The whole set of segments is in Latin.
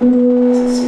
Mm.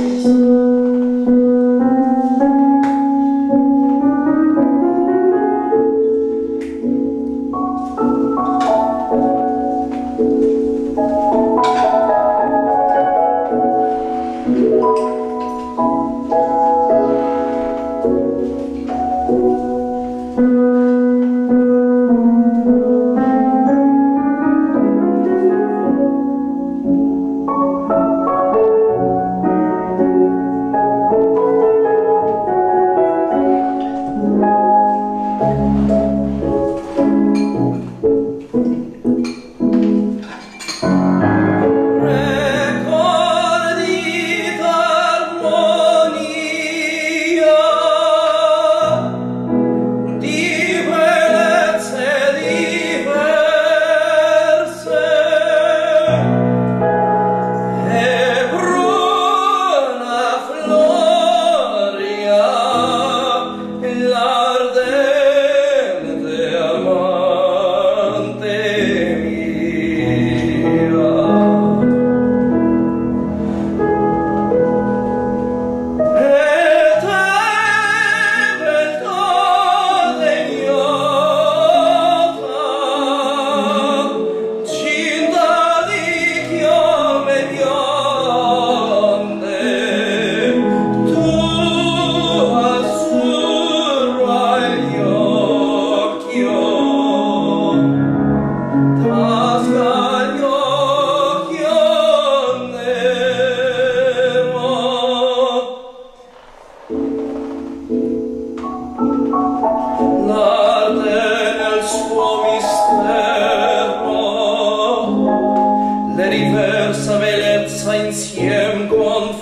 vengo